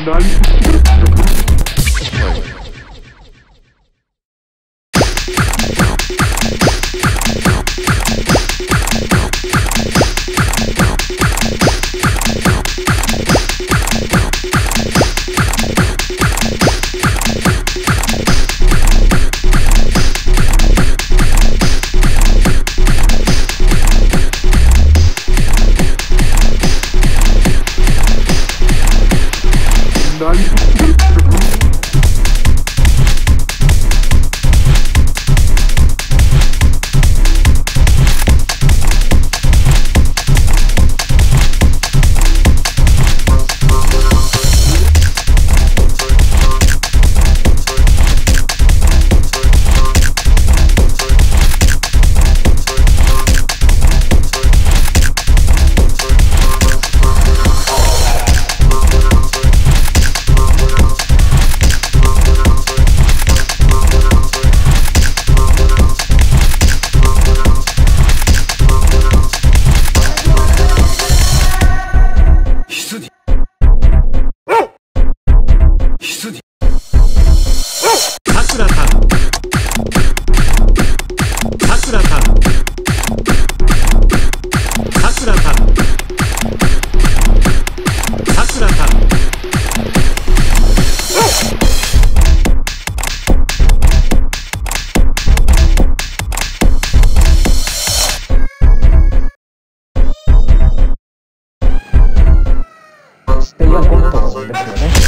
ってい Gracias.